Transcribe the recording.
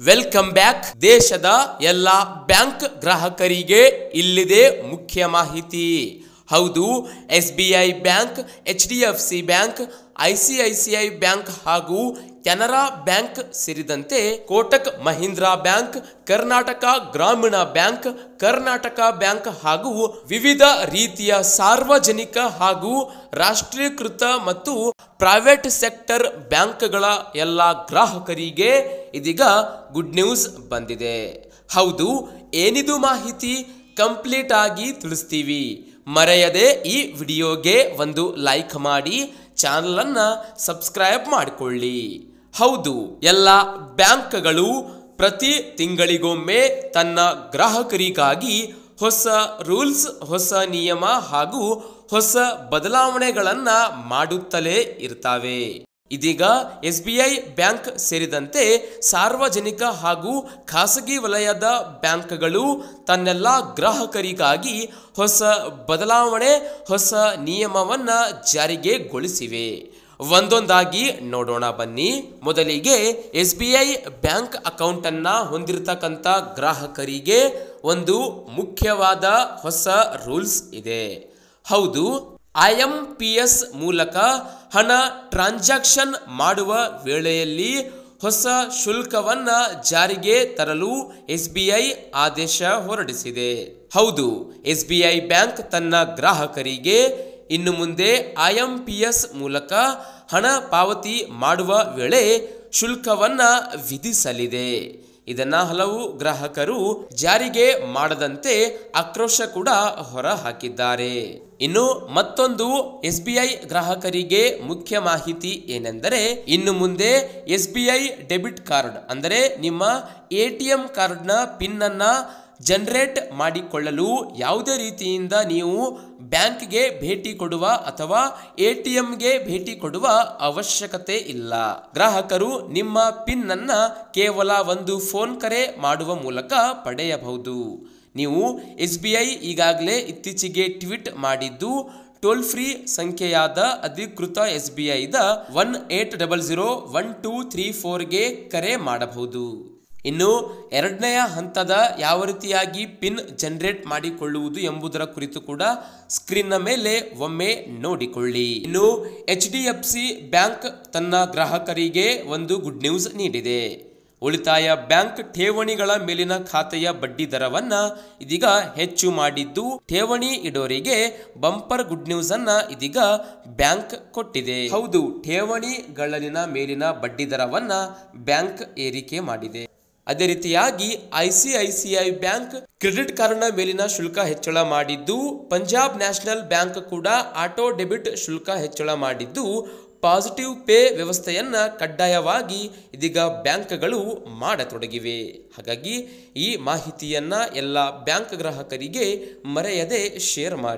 Welcome back ದೇಶದ ಎಲ್ಲ bank ಗ್ರಾಹಕರಿಗೆ ಇಲ್ಲಿದೆ ಮುಖ್ಯ ಮಾಹಿತಿ. ಹೌದು, S B I bank, H D F C bank, I C I C I bank ಹಾಗೂ ಕೆನರಾ ಬ್ಯಾಂಕ್ ಸೇರಿದಂತೆ ಕೋಟಕ್ ಮಹೀಂದ್ರಾ ಬ್ಯಾಂಕ್, ಕರ್ನಾಟಕ ಗ್ರಾಮೀಣ ಬ್ಯಾಂಕ್, ಕರ್ನಾಟಕ ಬ್ಯಾಂಕ್ ಹಾಗೂ ವಿವಿಧ ರೀತಿಯ ಸಾರ್ವಜನಿಕ ಹಾಗೂ ರಾಷ್ಟ್ರೀಕೃತ ಮತ್ತು ಪ್ರೈವೇಟ್ ಸೆಕ್ಟರ್ ಬ್ಯಾಂಕ್ಗಳ ಎಲ್ಲ ಗ್ರಾಹಕರಿಗೆ ಇದೀಗ ಗುಡ್ ನ್ಯೂಸ್ ಬಂದಿದೆ. ಹೌದು, ಏನಿದು ಮಾಹಿತಿ ಕಂಪ್ಲೀಟ್ ಆಗಿ ತಿಳಿಸ್ತೀವಿ. ಮರೆಯದೆ ಈ ವಿಡಿಯೋಗೆ ಒಂದು ಲೈಕ್ ಮಾಡಿ, ಚಾನಲನ್ನು ಸಬ್ಸ್ಕ್ರೈಬ್ ಮಾಡಿಕೊಳ್ಳಿ. ಹೌದು, ಎಲ್ಲ ಬ್ಯಾಂಕ್ಗಳು ಪ್ರತಿ ತಿಂಗಳಿಗೊಮ್ಮೆ ತನ್ನ ಗ್ರಾಹಕರಿಗಾಗಿ ಹೊಸ ರೂಲ್ಸ್, ಹೊಸ ನಿಯಮ ಹಾಗೂ ಹೊಸ ಬದಲಾವಣೆಗಳನ್ನ ಮಾಡುತ್ತಲೇ ಇರ್ತಾವೆ. ಇದೀಗ ಎಸ್ ಬಿ ಐ ಬ್ಯಾಂಕ್ ಸೇರಿದಂತೆ ಸಾರ್ವಜನಿಕ ಹಾಗೂ ಖಾಸಗಿ ವಲಯದ ಬ್ಯಾಂಕ್ಗಳು ತನ್ನೆಲ್ಲ ಗ್ರಾಹಕರಿಗಾಗಿ ಹೊಸ ಬದಲಾವಣೆ, ಹೊಸ ನಿಯಮವನ್ನ ಜಾರಿಗೆಗೊಳಿಸಿವೆ. ಒಂದೊಂದಾಗಿ ನೋಡೋಣ ಬನ್ನಿ. ಮೊದಲಿಗೆ ಎಸ್ ಬಿ ಐ ಬ್ಯಾಂಕ್ ಅಕೌಂಟನ್ನು ಹೊಂದಿರತಕ್ಕಂಥ ಗ್ರಾಹಕರಿಗೆ ಒಂದು ಮುಖ್ಯವಾದ ಹೊಸ ರೂಲ್ಸ್ ಇದೆ. ಹೌದು, ಐ ಎಂ ಪಿ ಎಸ್ ಮೂಲಕ ಹಣ ಟ್ರಾನ್ಸಾಕ್ಷನ್ ಮಾಡುವ ವೇಳೆಯಲ್ಲಿ ಹೊಸ ಶುಲ್ಕವನ್ನ ಜಾರಿಗೆ ತರಲು ಎಸ್ ಬಿ ಆದೇಶ ಹೊರಡಿಸಿದೆ. ಹೌದು, ಎಸ್ ಬಿ ಬ್ಯಾಂಕ್ ತನ್ನ ಗ್ರಾಹಕರಿಗೆ ಇನ್ನು ಮುಂದೆ ಐ ಎಂ ಪಿ ಎಸ್ ಮೂಲಕ ಹಣ ಪಾವತಿ ಮಾಡುವ ವೇಳೆ ಶುಲ್ಕವನ್ನ ವಿಧಿಸಲಿದೆ. ಇದನ್ನ ಹಲವು ಗ್ರಾಹಕರು ಜಾರಿಗೆ ಮಾಡದಂತೆ ಆಕ್ರೋಶ ಕೂಡ ಹೊರ ಹಾಕಿದ್ದಾರೆ ಇನ್ನು ಮತ್ತೊಂದು ಎಸ್ ಬಿ ಐ ಗ್ರಾಹಕರಿಗೆ ಮುಖ್ಯ ಮಾಹಿತಿ ಏನೆಂದರೆ, ಇನ್ನು ಮುಂದೆ S B I debit card ಅಂದರೆ ನಿಮ್ಮ ಎ ಟಿ ಎಂ ಕಾರ್ಡ್ನ ಪಿನ್ ಅನ್ನ ಜನರೇಟ್ ಮಾಡಿಕೊಳ್ಳಲು ಯಾವುದೇ ರೀತಿಯಿಂದ ನೀವು ಬ್ಯಾಂಕ್ಗೆ ಭೇಟಿ ಕೊಡುವ ಅಥವಾ ಎ ಟಿ ಎಂಗೆ ಭೇಟಿ ಕೊಡುವ ಅವಶ್ಯಕತೆ ಇಲ್ಲ. ಗ್ರಾಹಕರು ನಿಮ್ಮ ಪಿನ್ ಅನ್ನ ಕೇವಲ ಒಂದು ಫೋನ್ ಕರೆ ಮಾಡುವ ಮೂಲಕ ಪಡೆಯಬಹುದು. ನೀವು ಎಸ್ ಬಿ ಐ ಈಗಾಗಲೇ ಇತ್ತೀಚೆಗೆ ಟ್ವೀಟ್ ಮಾಡಿದ್ದು, ಟೋಲ್ ಫ್ರೀ ಸಂಖ್ಯೆಯಾದ ಅಧಿಕೃತ ಎಸ್ ಬಿ ಐದ one eight double zero one two three ಫೋರ್ಗೆ ಕರೆ ಮಾಡಬಹುದು. ಇನ್ನು ಎರಡನೆಯ ಹಂತದ ಯಾವ ರೀತಿಯಾಗಿ ಪಿನ್ ಜನರೇಟ್ ಮಾಡಿಕೊಳ್ಳುವುದು ಎಂಬುದರ ಕುರಿತು ಕೂಡ ಸ್ಕ್ರೀನ್ನ ಮೇಲೆ ಒಮ್ಮೆ ನೋಡಿಕೊಳ್ಳಿ. ಇನ್ನು H D F C bank ತನ್ನ ಗ್ರಾಹಕರಿಗೆ ಒಂದು ಗುಡ್ ನ್ಯೂಸ್ ನೀಡಿದೆ. ಉಳಿತಾಯ ಬ್ಯಾಂಕ್ ಠೇವಣಿಗಳ ಮೇಲಿನ ಖಾತೆಯ ಬಡ್ಡಿ ದರವನ್ನ ಇದೀಗ ಹೆಚ್ಚು ಮಾಡಿದ್ದು, ಠೇವಣಿ ಇಡೋರಿಗೆ ಬಂಪರ್ ಗುಡ್ ನ್ಯೂಸ್ ಅನ್ನ ಇದೀಗ ಬ್ಯಾಂಕ್ ಕೊಟ್ಟಿದೆ. ಹೌದು, ಠೇವಣಿಗಳಲ್ಲಿನ ಮೇಲಿನ ಬಡ್ಡಿ ದರವನ್ನ ಬ್ಯಾಂಕ್ ಏರಿಕೆ ಮಾಡಿದೆ. ಅದೇ ರೀತಿಯಾಗಿ ಐಸಿಐಸಿಐ ಬ್ಯಾಂಕ್ ಕ್ರೆಡಿಟ್ ಕಾರ್ಡ್ನ ಮೇಲಿನ ಶುಲ್ಕ ಹೆಚ್ಚಳ ಮಾಡಿದ್ದು, ಪಂಜಾಬ್ ನ್ಯಾಷನಲ್ ಬ್ಯಾಂಕ್ ಕೂಡ ಆಟೋ ಡೆಬಿಟ್ ಶುಲ್ಕ ಹೆಚ್ಚಳ ಮಾಡಿದ್ದು, ಪಾಸಿಟಿವ್ ಪೇ ವ್ಯವಸ್ಥೆಯನ್ನ ಕಡ್ಡಾಯವಾಗಿ ಇದೀಗ ಬ್ಯಾಂಕ್ಗಳು ಮಾಡತೊಡಗಿವೆ. ಹಾಗಾಗಿ ಈ ಮಾಹಿತಿಯನ್ನ ಎಲ್ಲ ಬ್ಯಾಂಕ್ ಗ್ರಾಹಕರಿಗೆ ಮರೆಯದೆ ಶೇರ್ ಮಾಡಿ.